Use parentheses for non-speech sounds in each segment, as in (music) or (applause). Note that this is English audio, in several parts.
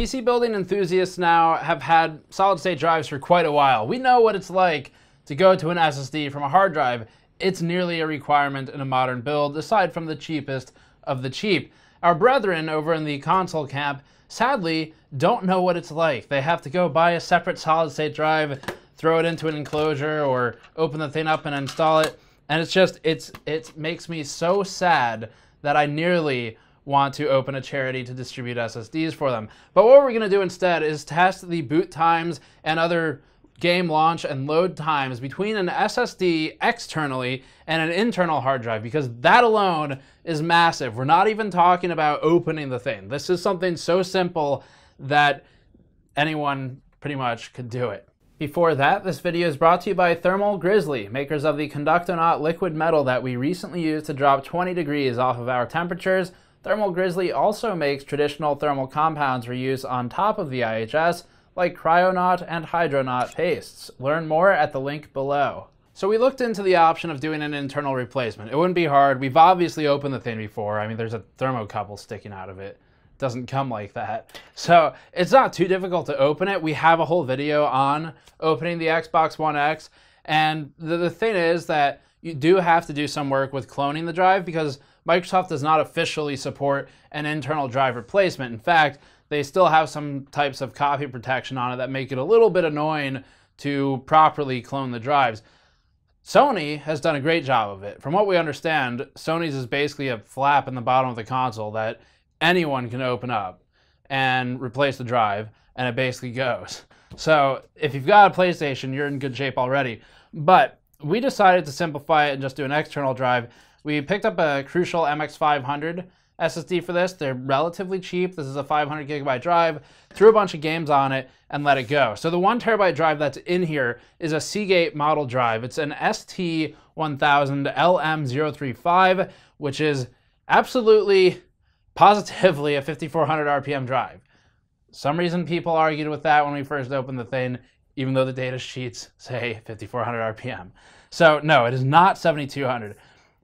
PC building enthusiasts now have had solid state drives for quite a while. We know what it's like to go to an SSD from a hard drive. It's nearly a requirement in a modern build, aside from the cheapest of the cheap. Our brethren over in the console camp sadly don't know what it's like. They have to go buy a separate solid state drive, throw it into an enclosure, or open the thing up and install it. And it's just, it's it makes me so sad that I nearly want to open a charity to distribute SSDs for them. But what we're going to do instead is test the boot times and other game launch and load times between an SSD externally and an internal hard drive because that alone is massive. We're not even talking about opening the thing. This is something so simple that anyone pretty much could do it. Before that, this video is brought to you by Thermal Grizzly, makers of the Conductonaut liquid metal that we recently used to drop 20 degrees off of our temperatures Thermal Grizzly also makes traditional thermal compounds for use on top of the IHS, like Kryonaut and Hydronaut pastes. Learn more at the link below. So we looked into the option of doing an internal replacement. It wouldn't be hard. We've obviously opened the thing before. I mean, there's a thermocouple sticking out of it. it. Doesn't come like that. So it's not too difficult to open it. We have a whole video on opening the Xbox One X. And the, the thing is that you do have to do some work with cloning the drive because Microsoft does not officially support an internal drive replacement. In fact, they still have some types of copy protection on it that make it a little bit annoying to properly clone the drives. Sony has done a great job of it. From what we understand, Sony's is basically a flap in the bottom of the console that anyone can open up and replace the drive, and it basically goes. (laughs) So if you've got a PlayStation, you're in good shape already. But we decided to simplify it and just do an external drive we picked up a Crucial MX500 SSD for this. They're relatively cheap. This is a 500 gigabyte drive. Threw a bunch of games on it and let it go. So the one terabyte drive that's in here is a Seagate model drive. It's an ST1000 LM035, which is absolutely, positively a 5400 RPM drive. Some reason people argued with that when we first opened the thing, even though the data sheets say 5400 RPM. So no, it is not 7200.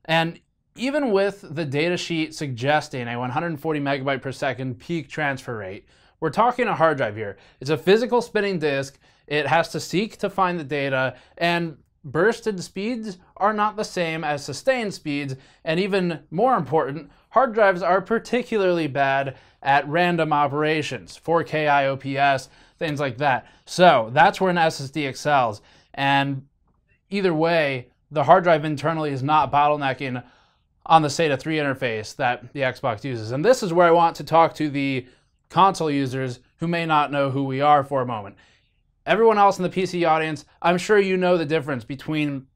And even with the datasheet suggesting a 140 megabyte per second peak transfer rate, we're talking a hard drive here. It's a physical spinning disk. It has to seek to find the data, and bursted speeds are not the same as sustained speeds. And even more important, hard drives are particularly bad at random operations, 4K IOPS, things like that. So that's where an SSD excels. And either way, the hard drive internally is not bottlenecking on the SATA 3 interface that the Xbox uses. And this is where I want to talk to the console users who may not know who we are for a moment. Everyone else in the PC audience, I'm sure you know the difference between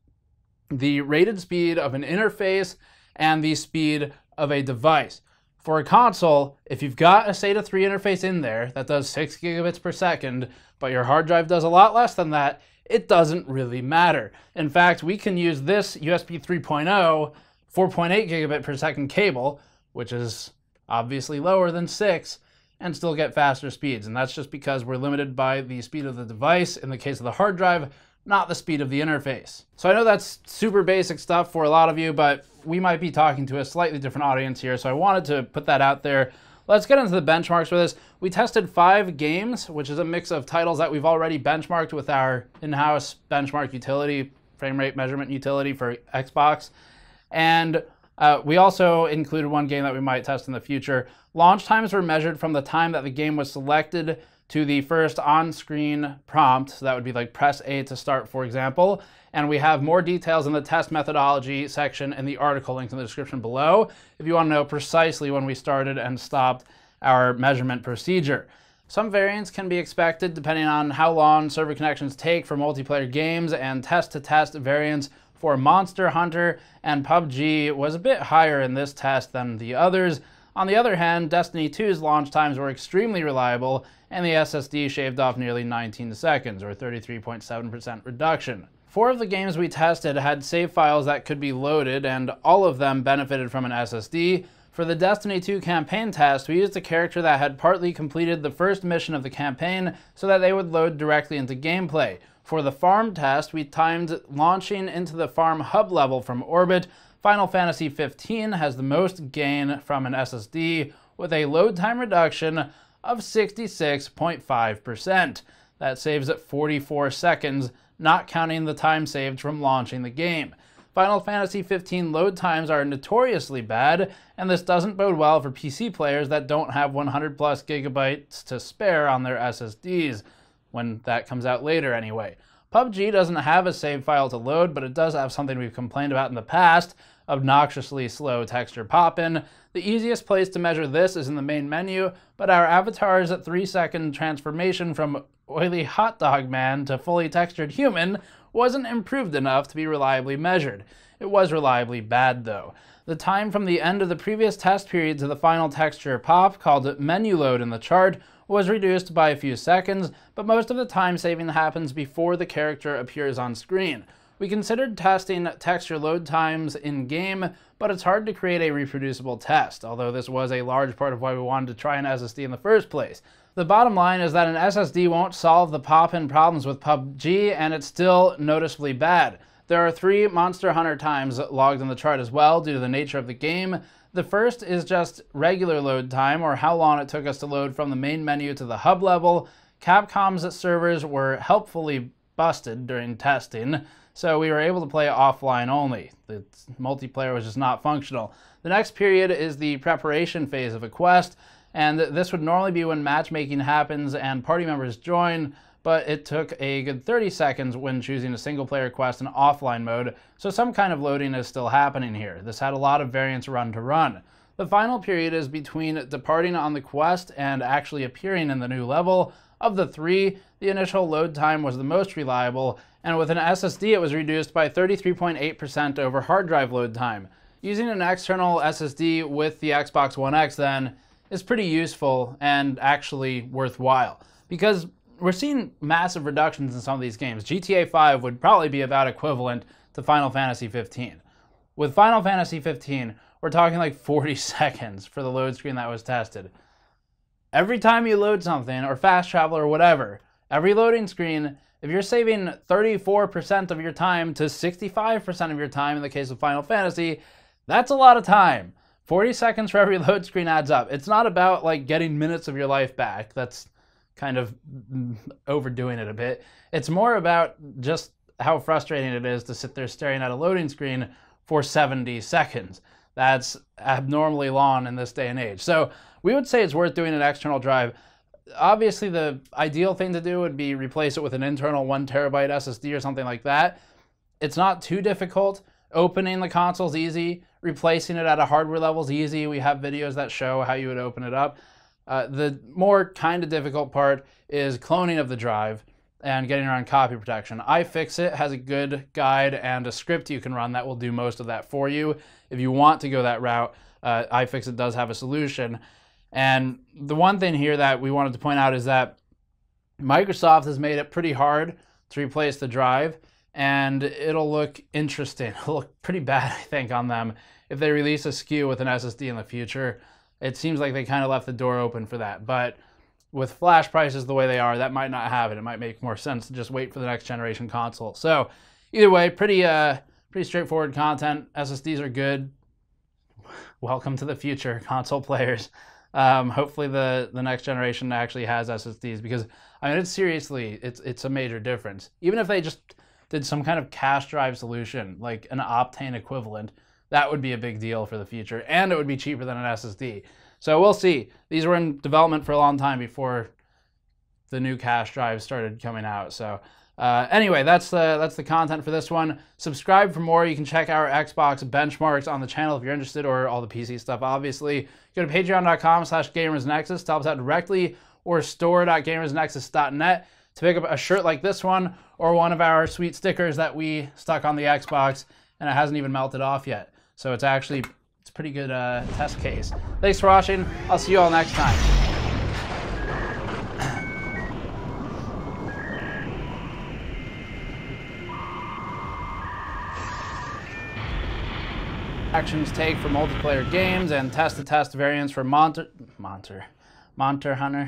the rated speed of an interface and the speed of a device. For a console, if you've got a SATA 3 interface in there that does 6 gigabits per second, but your hard drive does a lot less than that, it doesn't really matter. In fact, we can use this USB 3.0 4.8 gigabit per second cable, which is obviously lower than 6, and still get faster speeds. And that's just because we're limited by the speed of the device, in the case of the hard drive, not the speed of the interface. So I know that's super basic stuff for a lot of you, but we might be talking to a slightly different audience here, so I wanted to put that out there Let's get into the benchmarks for this. We tested five games, which is a mix of titles that we've already benchmarked with our in-house benchmark utility, frame rate measurement utility for Xbox. And uh, we also included one game that we might test in the future. Launch times were measured from the time that the game was selected to the first on-screen prompt. So that would be like press A to start, for example. And we have more details in the test methodology section in the article linked in the description below if you want to know precisely when we started and stopped our measurement procedure. Some variance can be expected depending on how long server connections take for multiplayer games and test-to-test -test variance for Monster Hunter and PUBG was a bit higher in this test than the others. On the other hand, Destiny 2's launch times were extremely reliable and the SSD shaved off nearly 19 seconds or 33.7% reduction. Four of the games we tested had save files that could be loaded, and all of them benefited from an SSD. For the Destiny 2 campaign test, we used a character that had partly completed the first mission of the campaign so that they would load directly into gameplay. For the farm test, we timed launching into the farm hub level from orbit. Final Fantasy XV has the most gain from an SSD with a load time reduction of 66.5%. That saves at 44 seconds, not counting the time saved from launching the game. Final Fantasy XV load times are notoriously bad, and this doesn't bode well for PC players that don't have 100 plus gigabytes to spare on their SSDs, when that comes out later anyway. PUBG doesn't have a save file to load, but it does have something we've complained about in the past, obnoxiously slow texture pop-in. The easiest place to measure this is in the main menu, but our avatar's 3 second transformation from oily hot dog man to fully textured human wasn't improved enough to be reliably measured. It was reliably bad though. The time from the end of the previous test period to the final texture pop, called menu load in the chart, was reduced by a few seconds, but most of the time saving happens before the character appears on screen. We considered testing texture load times in game, but it's hard to create a reproducible test, although this was a large part of why we wanted to try an SSD in the first place. The bottom line is that an SSD won't solve the pop-in problems with PUBG, and it's still noticeably bad. There are three Monster Hunter times logged in the chart as well due to the nature of the game. The first is just regular load time, or how long it took us to load from the main menu to the hub level. Capcom's servers were helpfully busted during testing, so we were able to play offline only. The multiplayer was just not functional. The next period is the preparation phase of a quest, and this would normally be when matchmaking happens and party members join, but it took a good 30 seconds when choosing a single player quest in offline mode, so some kind of loading is still happening here. This had a lot of variance run to run. The final period is between departing on the quest and actually appearing in the new level. Of the three, the initial load time was the most reliable, and with an SSD it was reduced by 33.8% over hard drive load time. Using an external SSD with the Xbox One X then is pretty useful and actually worthwhile because we're seeing massive reductions in some of these games. GTA 5 would probably be about equivalent to Final Fantasy 15. With Final Fantasy 15, we're talking like 40 (laughs) seconds for the load screen that was tested. Every time you load something, or fast travel, or whatever, every loading screen, if you're saving 34% of your time to 65% of your time in the case of Final Fantasy, that's a lot of time. 40 seconds for every (laughs) load screen adds up. It's not about like getting minutes of your life back. That's kind of overdoing it a bit. It's more about just how frustrating it is to sit there staring at a loading screen for 70 seconds. That's abnormally long in this day and age. So we would say it's worth doing an external drive. Obviously, the ideal thing to do would be replace it with an internal one terabyte SSD or something like that. It's not too difficult. Opening the console is easy. Replacing it at a hardware level is easy. We have videos that show how you would open it up. Uh, the more kind of difficult part is cloning of the drive and getting around copy protection. iFixit has a good guide and a script you can run that will do most of that for you. If you want to go that route, uh, iFixit does have a solution. And the one thing here that we wanted to point out is that Microsoft has made it pretty hard to replace the drive, and it'll look interesting. (laughs) It'll look pretty bad, I think, on them if they release a SKU with an SSD in the future. It seems like they kind of left the door open for that. But with flash prices the way they are, that might not happen. It might make more sense to just wait for the next generation console. So either way, pretty uh, pretty straightforward content. SSDs are good. Welcome to the future, (laughs) console players. Um, hopefully the the next generation actually has SSDs because I mean it's seriously it's it's a major difference. Even if they just did some kind of cache drive solution like an Optane equivalent, that would be a big deal for the future, and it would be cheaper than an SSD. So we'll see. These were in development for a long time before the new cache drives started coming out. So uh, anyway, that's the that's the content for this one. Subscribe for more. You can check our Xbox benchmarks on the channel if you're interested, or all the PC stuff. Obviously, go to Patreon.com/slash GamersNexus to help us out directly, or store.gamersnexus.net to pick up a shirt like this one, or one of our sweet stickers that we stuck on the Xbox, and it hasn't even melted off yet. So it's actually it's a pretty good uh, test case. Thanks for watching. I'll see you all next time. actions take for multiplayer games and test to test variants for Monster Monster Monster Hunter